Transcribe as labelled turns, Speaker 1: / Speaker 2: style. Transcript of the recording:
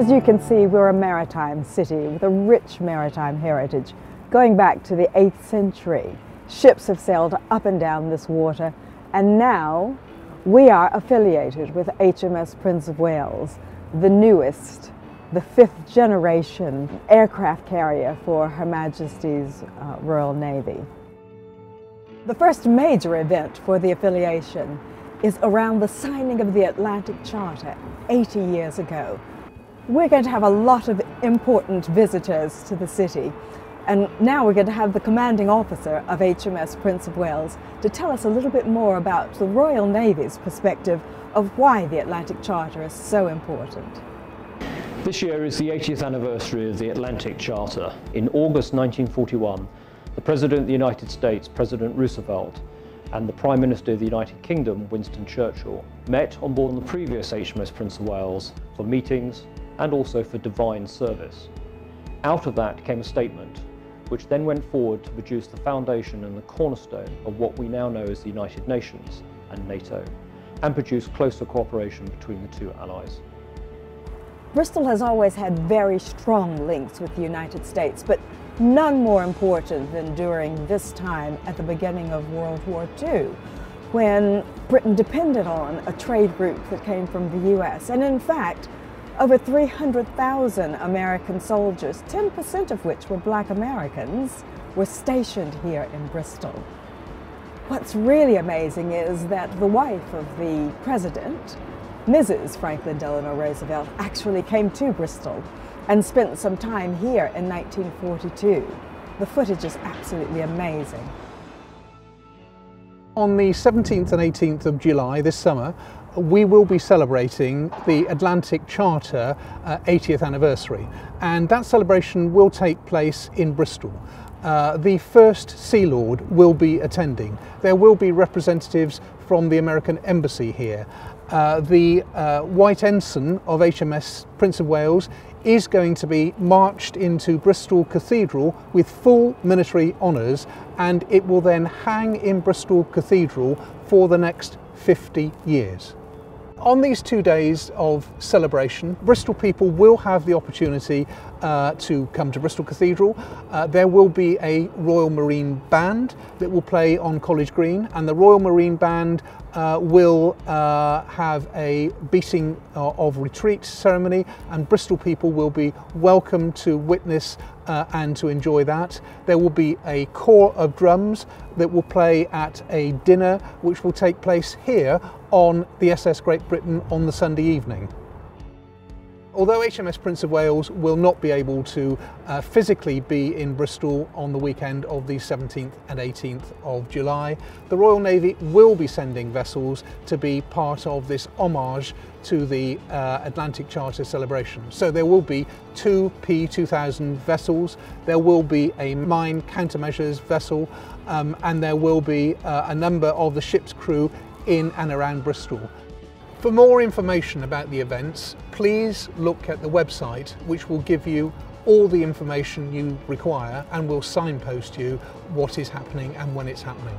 Speaker 1: As you can see, we're a maritime city with a rich maritime heritage going back to the 8th century. Ships have sailed up and down this water, and now we are affiliated with HMS Prince of Wales, the newest, the fifth generation aircraft carrier for Her Majesty's uh, Royal Navy. The first major event for the affiliation is around the signing of the Atlantic Charter 80 years ago. We're going to have a lot of important visitors to the city and now we're going to have the commanding officer of HMS Prince of Wales to tell us a little bit more about the Royal Navy's perspective of why the Atlantic Charter is so important.
Speaker 2: This year is the 80th anniversary of the Atlantic Charter. In August 1941, the President of the United States, President Roosevelt, and the Prime Minister of the United Kingdom, Winston Churchill, met on board the previous HMS Prince of Wales for meetings and also for divine service. Out of that came a statement which then went forward to produce the foundation and the cornerstone of what we now know as the United Nations and NATO, and produce closer cooperation between the two allies.
Speaker 1: Bristol has always had very strong links with the United States, but none more important than during this time at the beginning of World War II, when Britain depended on a trade route that came from the US. And in fact, over 300,000 American soldiers, 10% of which were black Americans, were stationed here in Bristol. What's really amazing is that the wife of the president, Mrs. Franklin Delano Roosevelt, actually came to Bristol and spent some time here in 1942. The footage is absolutely amazing.
Speaker 3: On the 17th and 18th of July this summer, we will be celebrating the Atlantic Charter uh, 80th anniversary and that celebration will take place in Bristol. Uh, the first Sea Lord will be attending. There will be representatives from the American Embassy here. Uh, the uh, White Ensign of HMS Prince of Wales is going to be marched into Bristol Cathedral with full military honours and it will then hang in Bristol Cathedral for the next 50 years. On these two days of celebration, Bristol people will have the opportunity uh, to come to Bristol Cathedral. Uh, there will be a Royal Marine Band that will play on College Green and the Royal Marine Band uh, will uh, have a beating uh, of retreat ceremony and Bristol people will be welcome to witness uh, and to enjoy that. There will be a corps of drums that will play at a dinner which will take place here on the SS Great Britain on the Sunday evening. Although HMS Prince of Wales will not be able to uh, physically be in Bristol on the weekend of the 17th and 18th of July, the Royal Navy will be sending vessels to be part of this homage to the uh, Atlantic Charter celebration. So there will be two P2000 vessels, there will be a mine countermeasures vessel, um, and there will be uh, a number of the ship's crew in and around Bristol. For more information about the events, please look at the website which will give you all the information you require and will signpost you what is happening and when it's happening.